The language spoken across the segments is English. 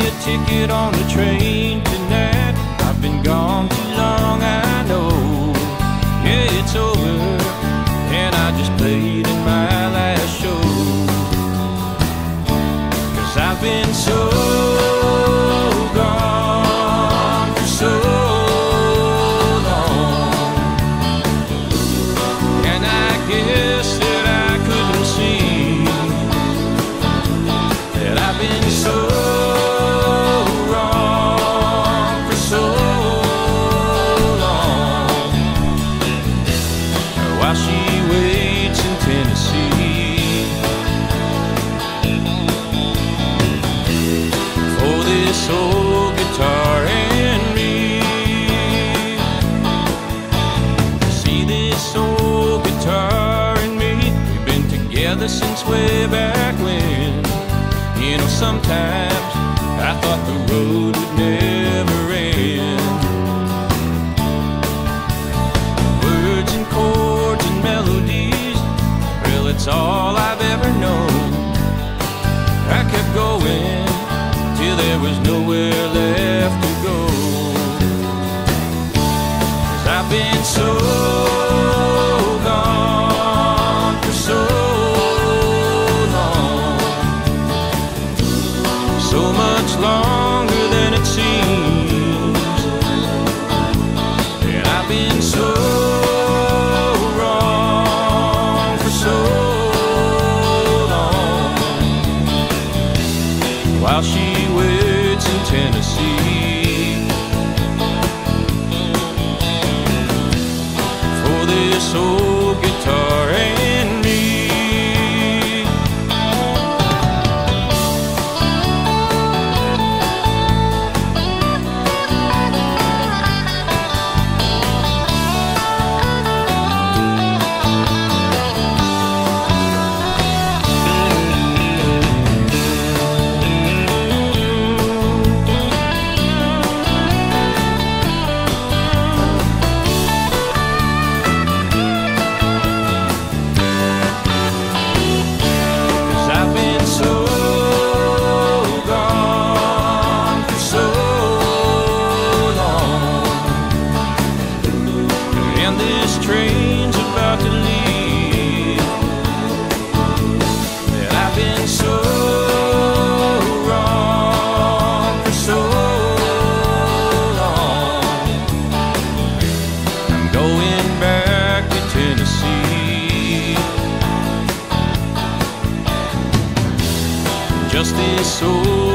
a ticket on the train tonight. I've been gone too long, I know. Yeah, it's over, and I just played in my last show. Cause I've been so together since way back when. You know, sometimes I thought the road would never end. Words and chords and melodies, well, it's all I've ever known. I kept going till there was nowhere left to go. Cause I've been so while she waits in Tennessee. For this old guitar Tennessee. just this old oh,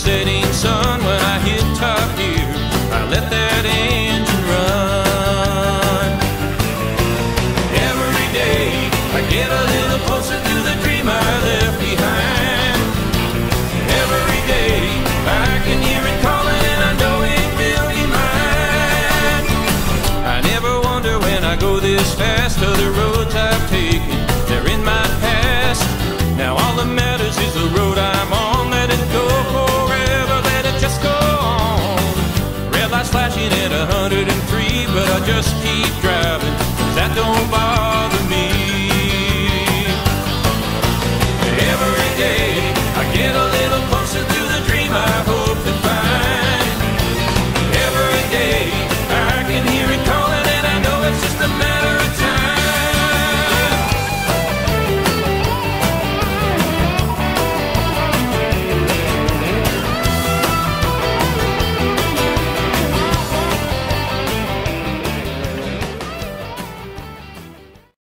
setting sun when I hit top gear. I let that engine run. Every day I get a little.